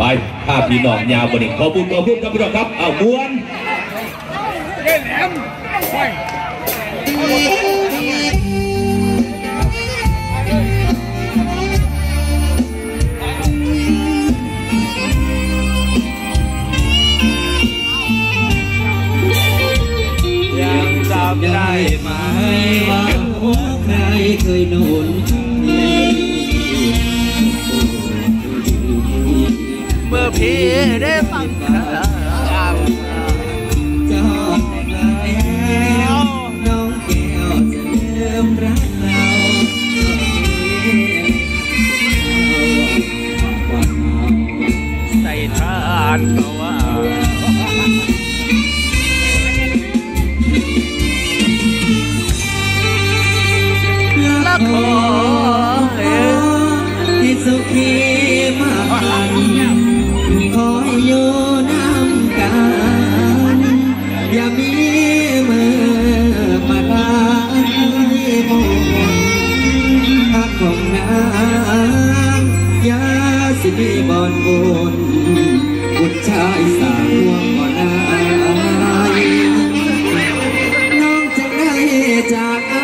ไปภาพพี่น้องยาวบนนี้ขอบคุณขอบคุณครับพี่น้องครับ เอามวนยังจำได้ไหมว่าใครเคยหนุน เมื่อพี่ได้ฟังคำจำแล้วน้องแก้วจะเริ่มรักเราใส่ทานเขา อยู่น้ำกันอย่ามีมือมาลายมนพักของนางยาสิมีบอนบุญบุญชายสาววงบ่นายน้องจะได้จาก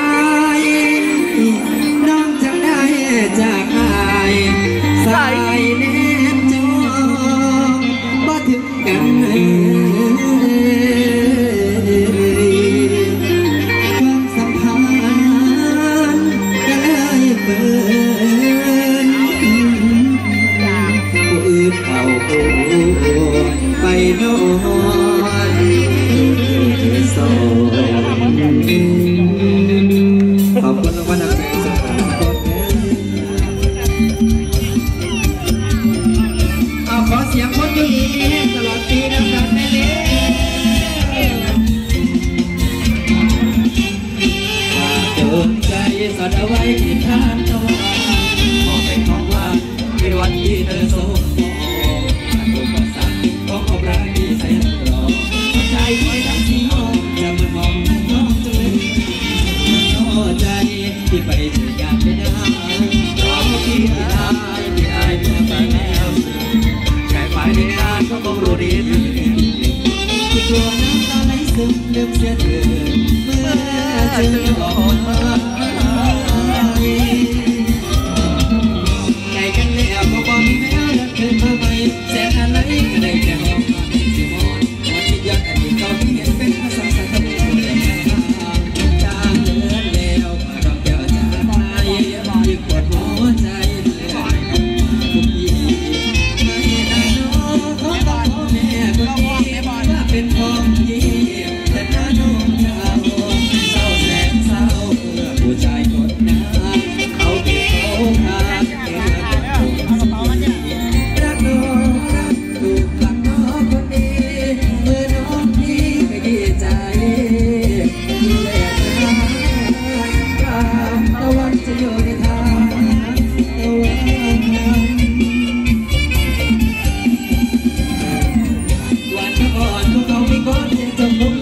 นอนสขอบคุณรางวัลน้ำใจสุดท้ายก่อนนะเอาขอเสียงคนดีตลอดปีนะครับแม่เล็เดินใจสอดเอาไว้ที่ทานตะวันขอเป็นของว่าในวันที่เธอโศก ที่ไปเจออยากไม่ได้รอพี่อายพี่อายเมื่อไปแล้วแค่ไปในนานก็คงรู้ดีถึงที่กลัวน้ำตาไหลซึมลืมเสียเธอเมื่อเจอก่อก the moon.